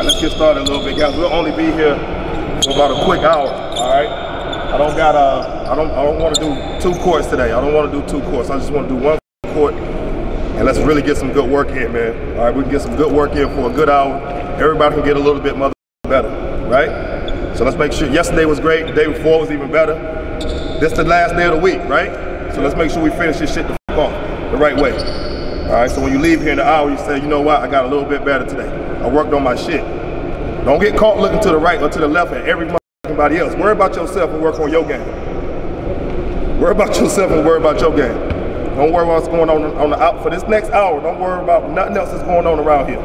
right, let's get started a little bit, guys. We'll only be here for about a quick hour. All right. I don't got uh, I don't I don't want to do two courts today. I don't want to do two courts. I just want to do one court, and let's really get some good work in, man. All right, we can get some good work in for a good hour. Everybody can get a little bit mother better, right? So let's make sure. Yesterday was great. The day before was even better. This the last day of the week, right? So let's make sure we finish this shit the off the right way. All right. So when you leave here in the hour, you say, you know what? I got a little bit better today. I worked on my shit. Don't get caught looking to the right or to the left at every everybody else. Worry about yourself and work on your game. Worry about yourself and worry about your game. Don't worry about what's going on on the out for this next hour. Don't worry about nothing else that's going on around here.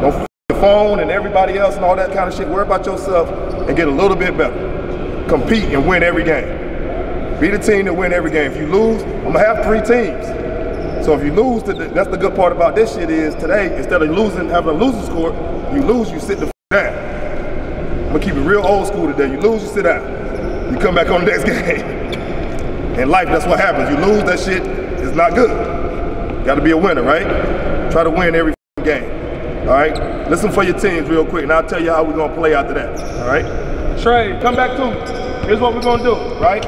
Don't your phone and everybody else and all that kind of shit. Worry about yourself and get a little bit better. Compete and win every game. Be the team that win every game. If you lose, I'm gonna have three teams. So if you lose, that's the good part about this shit is today, instead of losing, having a losing score, you lose, you sit the f down. I'm gonna keep it real old school today. You lose, you sit down. You come back on the next game. In life, that's what happens. You lose, that shit is not good. Got to be a winner, right? Try to win every game. All right? Listen for your teams real quick, and I'll tell you how we're to play after that. All right? Trae, come back to Here's what we're to do, right?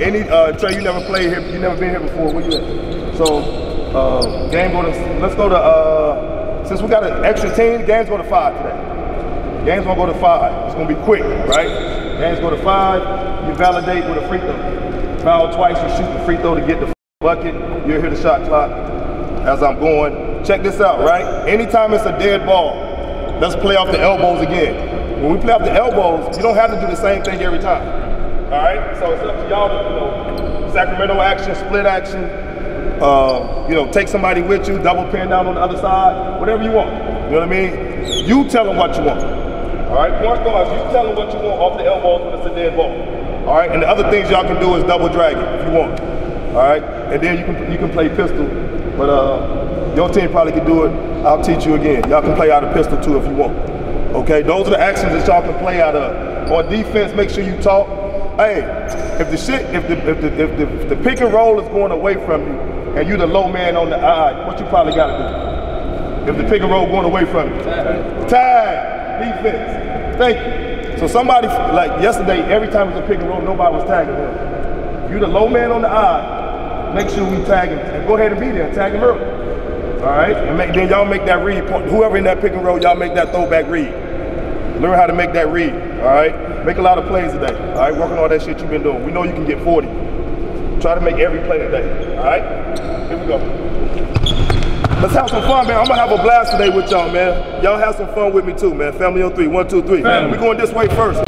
Any uh, Trae, you never played here, you never been here before. Where you at? So, uh, game go to, let's go to, uh, since we got an extra team, games go to five today. Games gonna go to five. It's gonna be quick, right? Games go to five. You validate with a free throw. Foul twice, you shoot the free throw to get the bucket. You'll hear the shot clock as I'm going. Check this out, right? Anytime it's a dead ball, let's play off the elbows again. When we play off the elbows, you don't have to do the same thing every time. All right? So it's up to y'all to, you know, Sacramento action, split action, uh, you know, take somebody with you, double pin down on the other side, whatever you want. You know what I mean? You tell them what you want. All right, point guards, you tell them what you want off the elbows when it's a dead ball. All right, and the other things y'all can do is double drag it if you want. All right, and then you can you can play pistol, but uh, your team probably can do it. I'll teach you again. Y'all can play out of pistol too if you want. Okay, those are the actions that y'all can play out of. On defense, make sure you talk. Hey, if the shit, if the if the if the, if the pick and roll is going away from you, and you the low man on the eye, what you probably got to do? If the pick and roll going away from you, tag defense. Thank you. So somebody, like yesterday, every time it was a pick and roll, nobody was tagging him. You the low man on the eye, make sure we tag him. And go ahead and be there, tag him early. All right? And make, then y'all make that read. Whoever in that pick and roll, y'all make that throwback read. Learn how to make that read, all right? Make a lot of plays today, all right? Working all that shit you've been doing. We know you can get 40. Try to make every play today, all right? Here we go. Let's have some fun, man. I'm gonna have a blast today with y'all, man. Y'all have some fun with me too, man. Family on three. One, two, three. Family. We going this way first.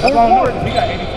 That's all I know. Got 82.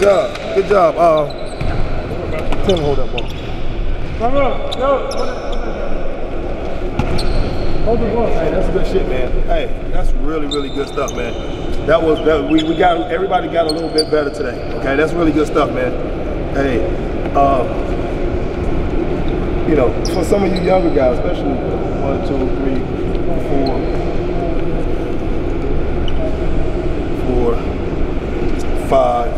Job. Good job. Uh, Tim, hold that ball. Come on, yo. Hold the ball. Hey, that's good shit, man. Hey, that's really, really good stuff, man. That was that we, we got everybody got a little bit better today. Okay, that's really good stuff, man. Hey, uh, you know, for some of you younger guys, especially one, two, three, four, four, five.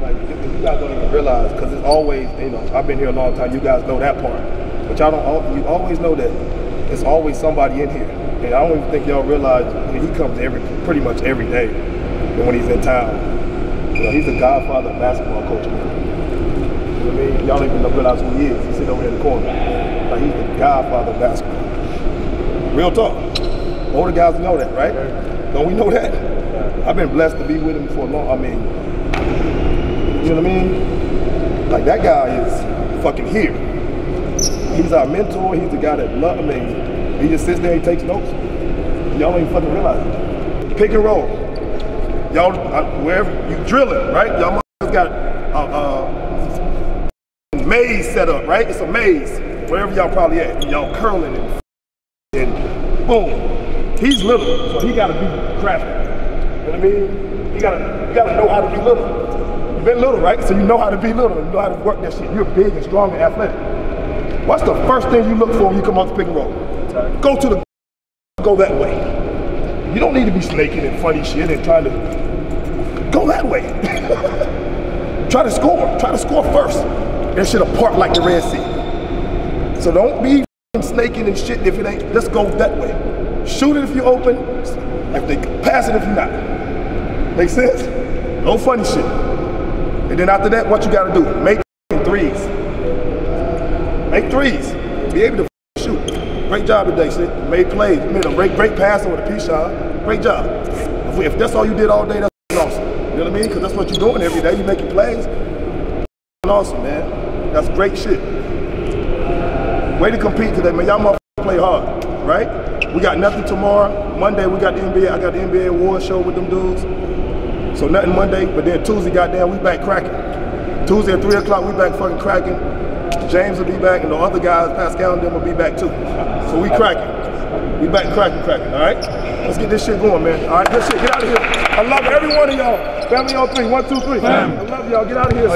Like you guys don't even realize because it's always, you know, I've been here a long time. You guys know that part, but y'all don't. You always know that it's always somebody in here, and I don't even think y'all realize that he comes every, pretty much every day when he's in town. You know, he's the godfather of basketball coaching. You know what I mean? Y'all don't even realize who he is. He's sitting over there in the corner. Like he's the godfather of basketball. Real talk. Older guys know that, right? Don't we know that? I've been blessed to be with him for a long. I mean, you know what I mean? Like that guy is fucking here. He's our mentor. He's the guy that love. Mean, he just sits there. He takes notes. Y'all don't fucking realize it. Pick and roll. Y'all, uh, wherever you drilling, right? Y'all got a, a maze set up, right? It's a maze. Wherever y'all probably at, y'all curling and and boom. He's little, so he gotta be crafty. You know what I mean? You gotta gotta know how to be little. Been little, right? So you know how to be little you know how to work that shit. You're big and strong and athletic. What's the first thing you look for when you come off the pick and roll? Go to the go that way. You don't need to be snaking and funny shit and trying to go that way. Try to score. Try to score first. That shit apart like the Red Sea. So don't be snaking and shit if it ain't. Just go that way. Shoot it if you're open. If they pass it if you're not. Make sense? No funny shit. And then after that, what you gotta do? Make threes. Make threes. Be able to shoot. Great job today, sis. Made plays. Made a great, great pass over the P shot. Great job. If, we- if that's all you did all day, that's awesome. You know what I mean? Because that's what you're doing every day. You're making plays. Awesome, man. That's great shit. Way to compete today, man. Y'all motherfuckers play hard, right? We got nothing tomorrow. Monday we got the NBA. I got the NBA award show with them dudes. So nothing Monday, but then Tuesday, goddamn, we back cracking. Tuesday at three o'clock, we back fucking cracking. James will be back, and the other guys, Pascal and them will be back too. So we cracking. We back cracking, cracking. All right, let's get this shit going, man. All right, good shit. Get out of here. I love every one of y'all. Family on three. One, two, three. I love y'all. Get out of here. Oh,